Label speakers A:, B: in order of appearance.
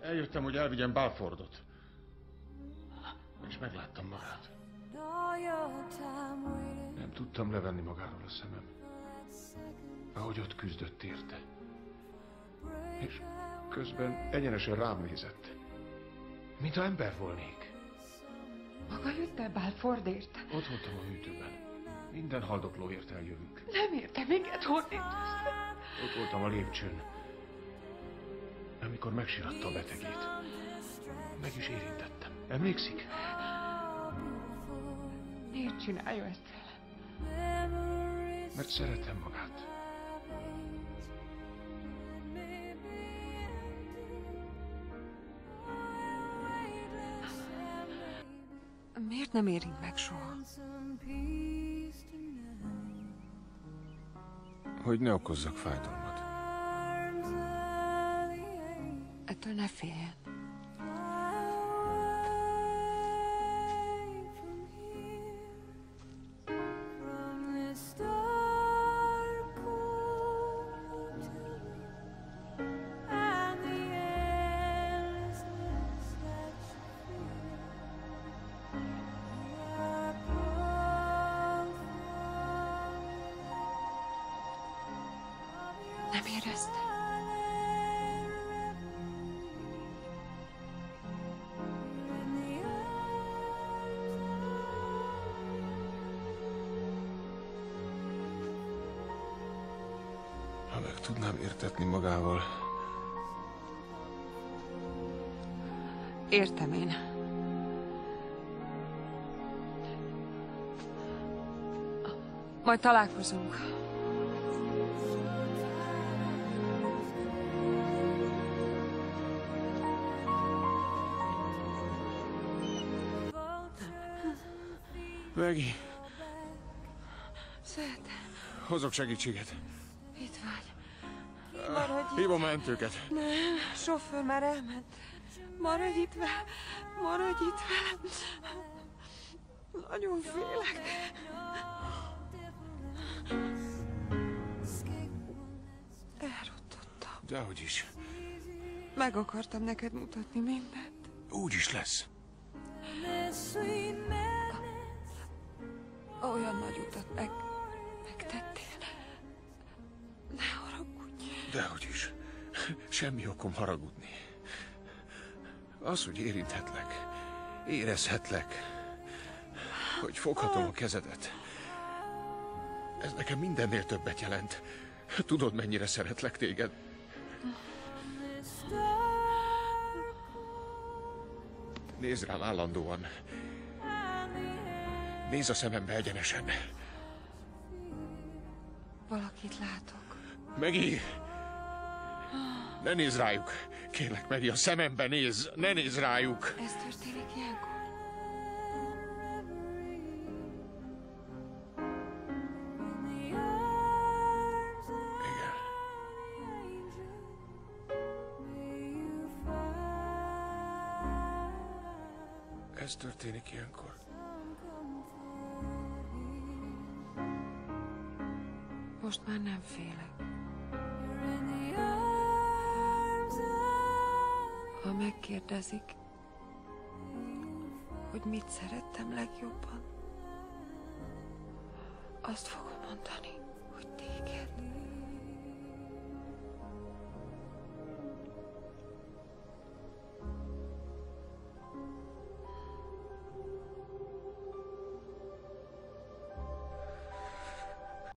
A: Eljöttem, hogy elvigyem Balfordot. És megláttam magát. Nem tudtam levenni magáról a szemem. Ahogy ott küzdött érte. És közben egyenesen rám nézett. Mintha ember volnék.
B: Maga jött el Balfordért?
A: Ott voltam a hűtőben. Minden haldoklóért eljövünk.
B: Nem értem, minket honnét
A: Ott voltam a lépcsőn. Amikor megsiratta a betegét. Meg is érintettem. Emlékszik?
B: Miért csinálja ezt velem?
A: Mert szeretem magát.
B: Miért nem érint meg soha?
A: Hogy ne okozzak fájdalmat.
B: Ettől ne féljen. Nem érezte?
A: Tudnám értetni magával,
B: Értem én. Majd találkozunk.
A: Megi,
B: Szed,
A: hozok segítséget.
B: itt vagy. Maradj itt.
A: Hívom a mentőket.
B: Nem, sofőr már elment. Maradj itt velem. Maradj itt velem. Nagyon félek. Elrottottam.
A: Dehogy is.
B: Meg akartam neked mutatni mindent.
A: Úgy is lesz.
B: Olyan nagy utat meg, megtettél.
A: Dehogy is. Semmi okom haragudni. Az, hogy érinthetlek, érezhetlek, hogy foghatom a kezedet. Ez nekem mindennél többet jelent. Tudod, mennyire szeretlek téged. Nézd rám állandóan. Nézz a szemembe egyenesen.
B: Valakit látok.
A: Megi! Ne nézz rájuk! Kérlek, Megi, a szemembe nézz! Ne nézz rájuk!
B: Ez történik ilyenkor?
A: Igen. Ez történik ilyenkor.
B: Most már nem félek. Ha megkérdezik, hogy mit szerettem legjobban. Azt fogom mondani, hogy téged.